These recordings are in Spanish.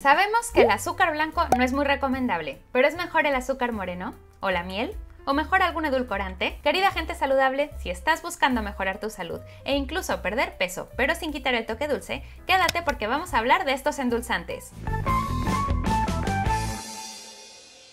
Sabemos que el azúcar blanco no es muy recomendable, pero es mejor el azúcar moreno o la miel o mejor algún edulcorante? Querida gente saludable, si estás buscando mejorar tu salud e incluso perder peso, pero sin quitar el toque dulce, quédate porque vamos a hablar de estos endulzantes.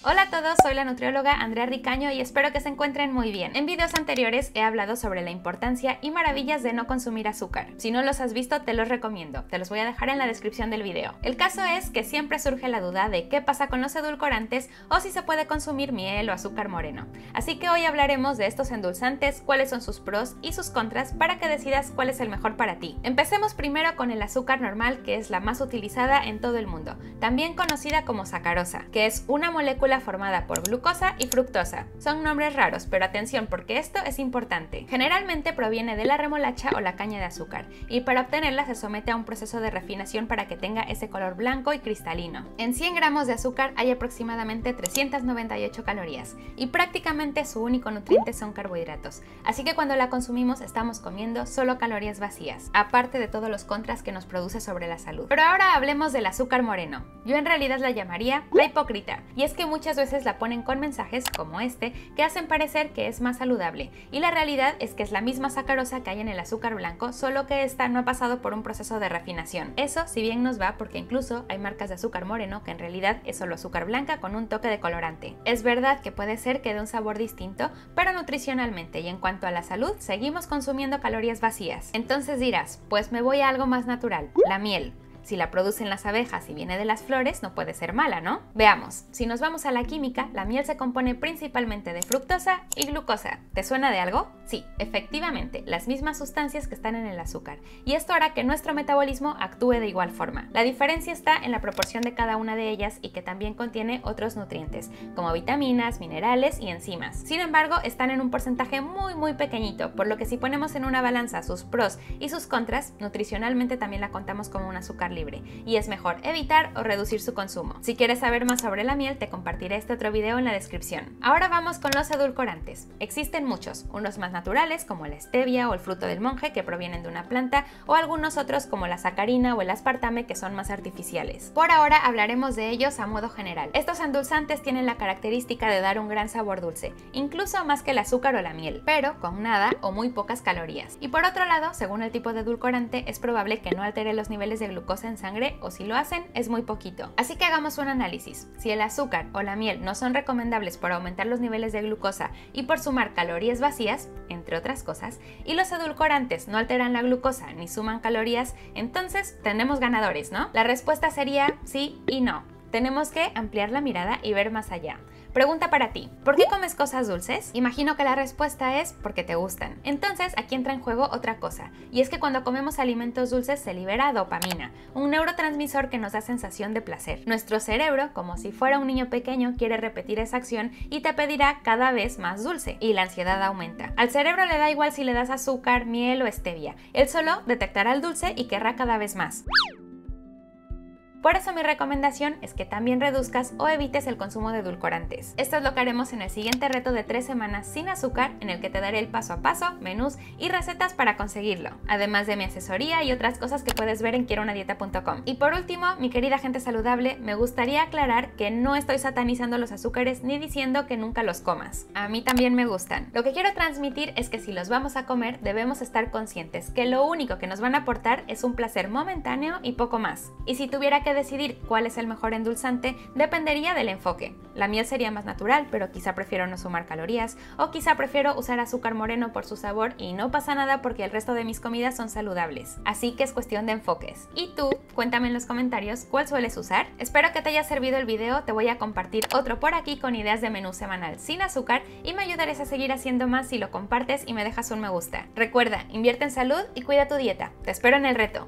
Hola a todos, soy la nutrióloga Andrea Ricaño y espero que se encuentren muy bien. En videos anteriores he hablado sobre la importancia y maravillas de no consumir azúcar. Si no los has visto, te los recomiendo. Te los voy a dejar en la descripción del video. El caso es que siempre surge la duda de qué pasa con los edulcorantes o si se puede consumir miel o azúcar moreno. Así que hoy hablaremos de estos endulzantes, cuáles son sus pros y sus contras para que decidas cuál es el mejor para ti. Empecemos primero con el azúcar normal, que es la más utilizada en todo el mundo, también conocida como sacarosa, que es una molécula formada por glucosa y fructosa. Son nombres raros, pero atención porque esto es importante. Generalmente proviene de la remolacha o la caña de azúcar, y para obtenerla se somete a un proceso de refinación para que tenga ese color blanco y cristalino. En 100 gramos de azúcar hay aproximadamente 398 calorías, y prácticamente su único nutriente son carbohidratos, así que cuando la consumimos estamos comiendo solo calorías vacías, aparte de todos los contras que nos produce sobre la salud. Pero ahora hablemos del azúcar moreno. Yo en realidad la llamaría la hipócrita, y es que muchas muchas veces la ponen con mensajes como este que hacen parecer que es más saludable y la realidad es que es la misma sacarosa que hay en el azúcar blanco, solo que esta no ha pasado por un proceso de refinación. Eso si bien nos va porque incluso hay marcas de azúcar moreno que en realidad es solo azúcar blanca con un toque de colorante. Es verdad que puede ser que dé un sabor distinto, pero nutricionalmente y en cuanto a la salud seguimos consumiendo calorías vacías. Entonces dirás, pues me voy a algo más natural, la miel. Si la producen las abejas y viene de las flores, no puede ser mala, ¿no? Veamos, si nos vamos a la química, la miel se compone principalmente de fructosa y glucosa. ¿Te suena de algo? Sí, efectivamente, las mismas sustancias que están en el azúcar. Y esto hará que nuestro metabolismo actúe de igual forma. La diferencia está en la proporción de cada una de ellas y que también contiene otros nutrientes, como vitaminas, minerales y enzimas. Sin embargo, están en un porcentaje muy muy pequeñito, por lo que si ponemos en una balanza sus pros y sus contras, nutricionalmente también la contamos como un azúcar libre y es mejor evitar o reducir su consumo. Si quieres saber más sobre la miel, te compartiré este otro video en la descripción. Ahora vamos con los edulcorantes. Existen muchos, unos más naturales como la stevia o el fruto del monje que provienen de una planta o algunos otros como la sacarina o el aspartame que son más artificiales. Por ahora hablaremos de ellos a modo general. Estos endulzantes tienen la característica de dar un gran sabor dulce, incluso más que el azúcar o la miel, pero con nada o muy pocas calorías. Y por otro lado, según el tipo de edulcorante, es probable que no altere los niveles de glucosa en sangre o si lo hacen es muy poquito. Así que hagamos un análisis. Si el azúcar o la miel no son recomendables por aumentar los niveles de glucosa y por sumar calorías vacías, entre otras cosas, y los edulcorantes no alteran la glucosa ni suman calorías, entonces tenemos ganadores, ¿no? La respuesta sería sí y no. Tenemos que ampliar la mirada y ver más allá. Pregunta para ti, ¿por qué comes cosas dulces? Imagino que la respuesta es porque te gustan. Entonces aquí entra en juego otra cosa, y es que cuando comemos alimentos dulces se libera dopamina, un neurotransmisor que nos da sensación de placer. Nuestro cerebro, como si fuera un niño pequeño, quiere repetir esa acción y te pedirá cada vez más dulce, y la ansiedad aumenta. Al cerebro le da igual si le das azúcar, miel o stevia, él solo detectará el dulce y querrá cada vez más. Por eso mi recomendación es que también reduzcas o evites el consumo de edulcorantes. Esto es lo que haremos en el siguiente reto de 3 semanas sin azúcar, en el que te daré el paso a paso, menús y recetas para conseguirlo, además de mi asesoría y otras cosas que puedes ver en quierounadieta.com. Y por último, mi querida gente saludable, me gustaría aclarar que no estoy satanizando los azúcares ni diciendo que nunca los comas. A mí también me gustan. Lo que quiero transmitir es que si los vamos a comer debemos estar conscientes que lo único que nos van a aportar es un placer momentáneo y poco más. Y si tuviera que decidir cuál es el mejor endulzante dependería del enfoque. La miel sería más natural, pero quizá prefiero no sumar calorías, o quizá prefiero usar azúcar moreno por su sabor y no pasa nada porque el resto de mis comidas son saludables. Así que es cuestión de enfoques. ¿Y tú? Cuéntame en los comentarios cuál sueles usar. Espero que te haya servido el video, te voy a compartir otro por aquí con ideas de menú semanal sin azúcar y me ayudarás a seguir haciendo más si lo compartes y me dejas un me gusta. Recuerda, invierte en salud y cuida tu dieta. Te espero en el reto.